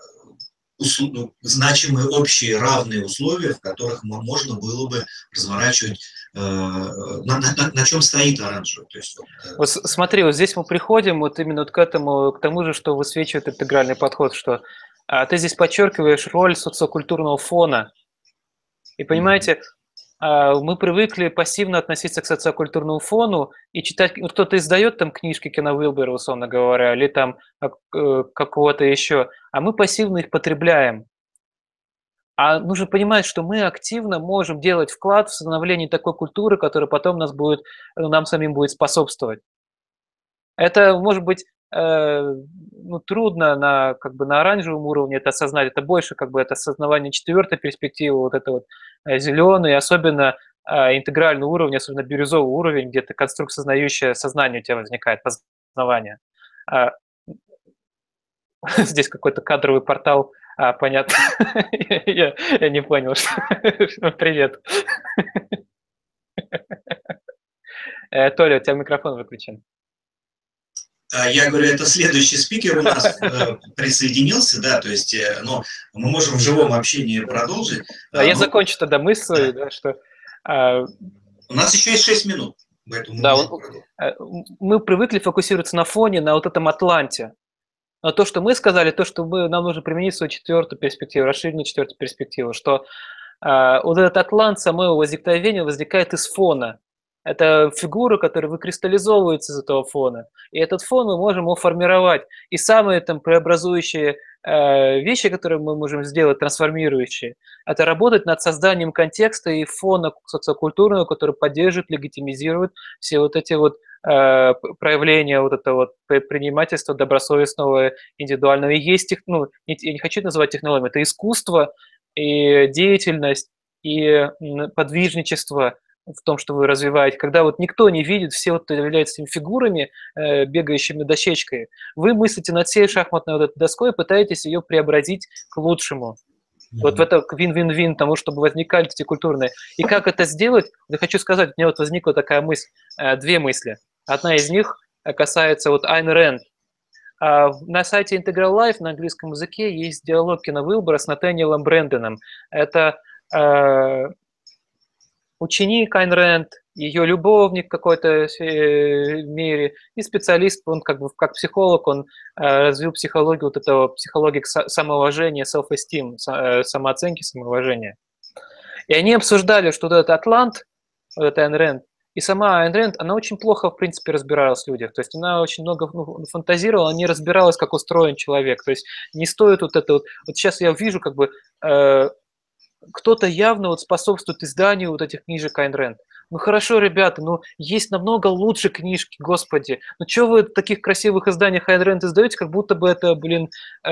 ну, значимые общие равные условия, в которых можно было бы разворачивать, э, на, на, на чем стоит оранжевый. То есть, э, вот смотри, вот здесь мы приходим вот именно вот к этому, к тому же, что высвечивает интегральный подход, что а, ты здесь подчеркиваешь роль социокультурного фона. И понимаете, мы привыкли пассивно относиться к социокультурному фону и читать, вот кто-то издает там книжки Кена Уилбера, условно говоря, или там э, какого-то еще, а мы пассивно их потребляем. А нужно понимать, что мы активно можем делать вклад в становление такой культуры, которая потом нас будет, нам самим будет способствовать. Это может быть Э, ну, трудно на, как бы, на оранжевом уровне это осознать. Это больше как бы это осознавание четвертой перспективы, вот это вот э, зеленый, особенно э, интегральный уровень, особенно бирюзовый уровень, где то конструкт сознающее сознание у тебя возникает, познавание. А, здесь какой-то кадровый портал, а, понятно. я, я не понял, что... Привет. Толя, у тебя микрофон выключен. А, я говорю, это следующий спикер у нас э, присоединился, да, то есть, э, но мы можем в живом общении продолжить. А я закончу тогда мысль, да. что... А, у нас еще есть 6 минут, поэтому да, мы, э, мы привыкли фокусироваться на фоне, на вот этом Атланте. Но то, что мы сказали, то, что мы, нам нужно применить свою четвертую перспективу, расширенную четвертую перспективу, что э, вот этот Атлант, само его возникновение возникает из фона. Это фигура, которая выкристаллизовывается из этого фона. И этот фон мы можем его формировать. И самые там преобразующие э, вещи, которые мы можем сделать, трансформирующие, это работать над созданием контекста и фона социокультурного, который поддерживает, легитимизирует все вот эти вот э, проявления вот этого вот предпринимательства добросовестного, индивидуального. И есть, ну, я не хочу называть технологиями, это искусство и деятельность, и подвижничество – в том, что вы развиваете, когда вот никто не видит, все вот являются этими фигурами, э, бегающими дощечкой, вы мыслите над всей шахматной вот этой доской и пытаетесь ее преобразить к лучшему. Mm-hmm. Вот в это вин-вин-вин тому, чтобы возникали эти культурные. И как это сделать? Я хочу сказать, у меня вот возникла такая мысль, э, две мысли. Одна из них касается вот Айн Рэнд. А, на сайте Integral Life на английском языке есть диалог Кена Уилбора с Натаниэлом Брэндоном. Это э, ученик Айн Рэнд, ее любовник в какой-то э, мере, и специалист, он как бы как психолог, он э, развил психологию вот этого, психологии самоуважения, self-esteem, э, самооценки, самоуважения. И они обсуждали, что вот этот Атлант, вот это Айн Рэнд, и сама Айн Рэнд, она очень плохо, в принципе, разбиралась в людях. То есть она очень много ну, фантазировала, не разбиралась, как устроен человек. То есть не стоит вот это вот... Вот сейчас я вижу как бы э, кто-то явно вот способствует изданию вот этих книжек Айн Рэнд. Ну хорошо, ребята, ну есть намного лучше книжки, господи. Ну что вы в таких красивых изданиях Айн Рэнд издаете, как будто бы это, блин, э,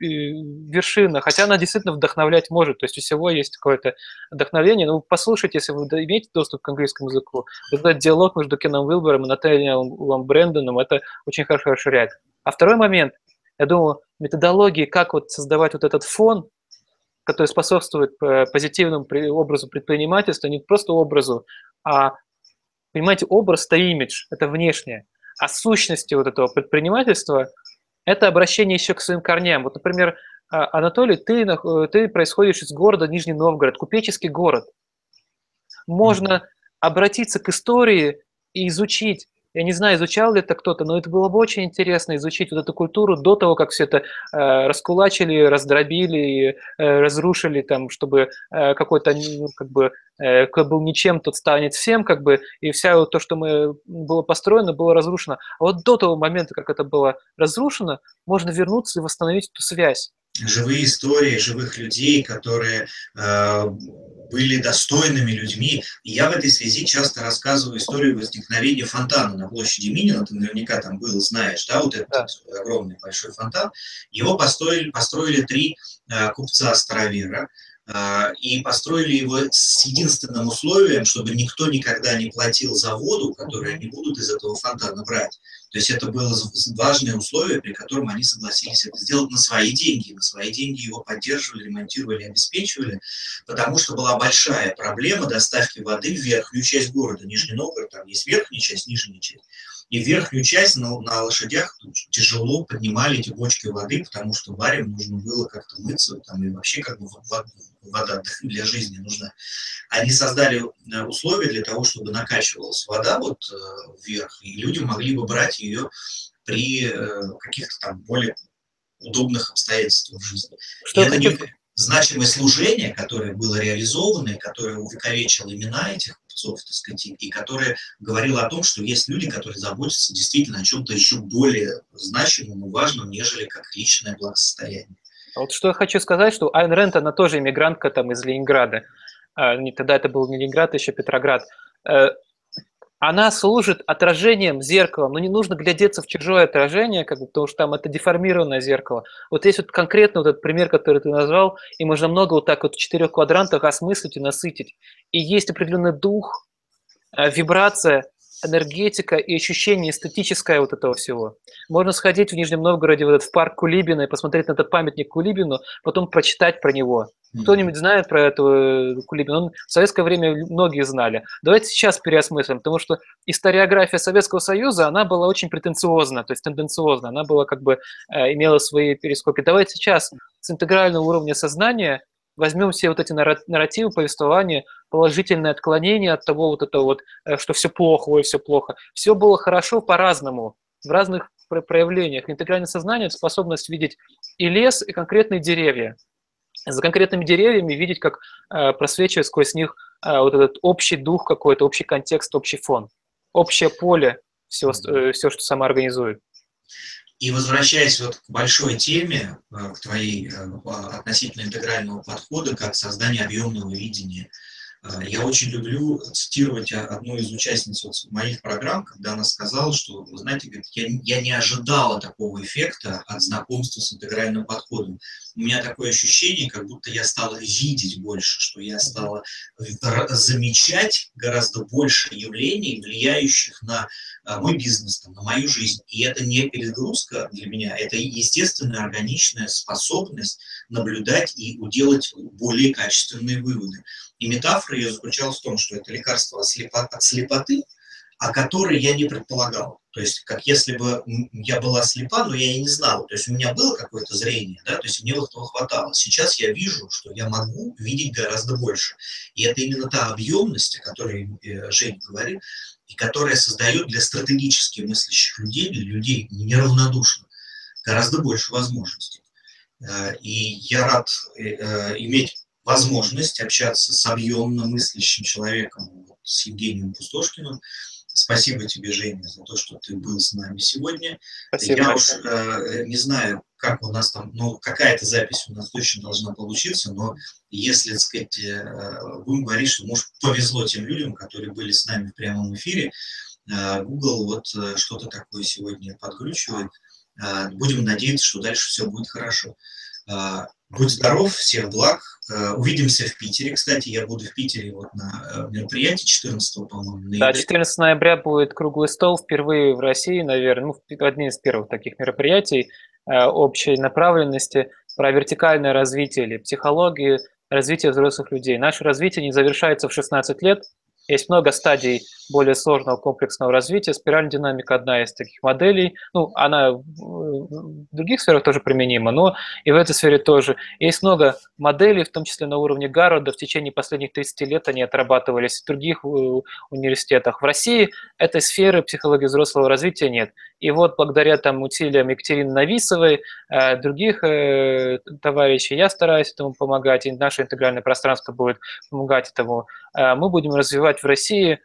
вершина. Хотя она действительно вдохновлять может. То есть у всего есть какое-то вдохновение. Ну послушайте, если вы имеете доступ к английскому языку, вот этот диалог между Кеном Уилбером и Натальей Брэндоном, это очень хорошо расширяет. А второй момент, я думаю, методологии, как вот создавать вот этот фон, который способствует э, позитивному образу предпринимательства, не просто образу, а, понимаете, образ – это имидж, это внешнее. А сущности вот этого предпринимательства – это обращение еще к своим корням. Вот, например, а, Анатолий, ты, э, ты происходишь из города Нижний Новгород, купеческий город. Можно обратиться к истории и изучить я не знаю, изучал ли это кто-то, но это было бы очень интересно изучить вот эту культуру до того, как все это э, раскулачили, раздробили, э, разрушили, там, чтобы э, какой-то, ну, как бы, э, кто был ничем, тот станет всем, как бы, и вся вот то, что мы, было построено, было разрушено. А вот до того момента, как это было разрушено, можно вернуться и восстановить эту связь живые истории живых людей, которые э, были достойными людьми. И я в этой связи часто рассказываю историю возникновения фонтана на площади Минина. Ты наверняка там был, знаешь, да, вот этот да. огромный большой фонтан. Его построили, построили три э, купца-старовера. А, и построили его с единственным условием, чтобы никто никогда не платил за воду, которую они будут из этого фонтана брать. То есть это было важное условие, при котором они согласились это сделать на свои деньги. На свои деньги его поддерживали, ремонтировали, обеспечивали, потому что была большая проблема доставки воды в верхнюю часть города. Нижний Новгород, там есть верхняя часть, нижняя часть. И верхнюю часть на, на лошадях тяжело поднимали эти бочки воды, потому что барям нужно было как-то мыться, там, и вообще как бы вода для жизни нужна. Они создали э, условия для того, чтобы накачивалась вода вот э, вверх, и люди могли бы брать ее при э, каких-то там более удобных обстоятельствах в жизни. Что это не значимое служение, которое было реализовано, и которое увековечило имена этих купцов, так сказать, и которое говорило о том, что есть люди, которые заботятся действительно о чем-то еще более значимом и важном, нежели как личное благосостояние. А вот что я хочу сказать, что Айн Рэнд, она тоже иммигрантка там из Ленинграда. А, тогда это был не Ленинград, а еще Петроград. Она служит отражением, зеркалом, но не нужно глядеться в чужое отражение, как бы, потому что там это деформированное зеркало. Вот есть вот конкретно вот этот пример, который ты назвал, и можно много вот так вот в четырех квадрантах осмыслить и насытить. И есть определенный дух, э, вибрация, энергетика и ощущение эстетическое вот этого всего. Можно сходить в Нижнем Новгороде в, этот, парк Кулибина и посмотреть на этот памятник Кулибину, потом прочитать про него. Кто-нибудь знает про этого э, Кулибина? Он в советское время многие знали. Давайте сейчас переосмыслим, потому что историография Советского Союза, она была очень претенциозна, то есть тенденциозна, она была как бы, э, имела свои перескоки. Давайте сейчас с интегрального уровня сознания возьмем все вот эти нарративы, повествования, положительное отклонение от того вот этого вот, э, что все плохо, ой, все плохо. Все было хорошо по-разному, в разных проявлениях. Интегральное сознание – это способность видеть и лес, и конкретные деревья. За конкретными деревьями видеть, как э, просвечивает сквозь них вот этот общий дух какой-то, общий контекст, общий фон, общее поле, все, все что сама организует. И возвращаясь вот к большой теме, к твоей относительно интегрального подхода, как создание объемного видения – я очень люблю цитировать одну из участниц вот моих программ, когда она сказала, что, вы знаете, говорит, я, я не ожидала такого эффекта от знакомства с интегральным подходом. У меня такое ощущение, как будто я стала видеть больше, что я стала замечать гораздо больше явлений, влияющих на мой бизнес, на мою жизнь. И это не перегрузка для меня, это естественная, органичная способность наблюдать и уделать более качественные выводы. И метафора ее заключалась в том, что это лекарство от слепоты, о которой я не предполагал. То есть, как если бы я была слепа, но я и не знала. То есть, у меня было какое-то зрение, да, то есть, мне этого хватало. Сейчас я вижу, что я могу видеть гораздо больше. И это именно та объемность, о которой э, Женя говорит, и которая создает для стратегически мыслящих людей, для людей неравнодушных, гораздо больше возможностей. Э, и я рад э, иметь возможность общаться с объемно мыслящим человеком, вот, с Евгением Пустошкиным. Спасибо тебе, Женя, за то, что ты был с нами сегодня. Спасибо. Я уж э, не знаю, как у нас там, ну, какая-то запись у нас точно должна получиться, но если, так сказать, э, будем говорить, что, может, повезло тем людям, которые были с нами в прямом эфире, э, Google вот э, что-то такое сегодня подключивает. Э, будем надеяться, что дальше все будет хорошо. Э, будь здоров, всех благ, Э, увидимся в Питере. Кстати, я буду в Питере вот на э, мероприятии 14, по-моему, ноября. Да, 14 ноября будет круглый стол впервые в России, наверное, ну, один из первых таких мероприятий э, общей направленности про вертикальное развитие или психологию развития взрослых людей. Наше развитие не завершается в 16 лет, есть много стадий более сложного комплексного развития. Спиральная динамика одна из таких моделей. Ну, она в других сферах тоже применима, но и в этой сфере тоже. Есть много моделей, в том числе на уровне Гарварда. В течение последних 30 лет они отрабатывались в других э, университетах. В России этой сферы психологии взрослого развития нет. И вот благодаря там усилиям Екатерины Нависовой, э, других э, товарищей, я стараюсь этому помогать, и наше интегральное пространство будет помогать этому. Мы будем развивать в России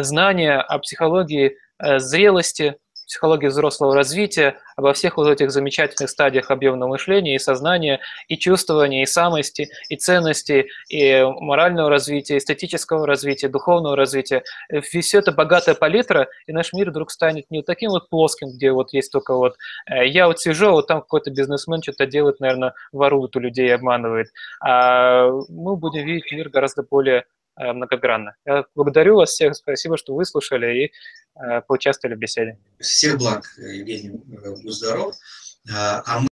знания о психологии зрелости, психологии взрослого развития, обо всех вот этих замечательных стадиях объемного мышления и сознания, и чувствования, и самости, и ценности, и морального развития, эстетического развития, духовного развития. И все это богатая палитра, и наш мир вдруг станет не таким вот плоским, где вот есть только вот э, я вот сижу, а вот там какой-то бизнесмен что-то делает, наверное, ворует у людей, обманывает. А мы будем видеть мир гораздо более э, многогранно. Я благодарю вас всех, спасибо, что выслушали и Э, поучаствовали в беседе. Всех благ, Евгений, будь здоров. А, а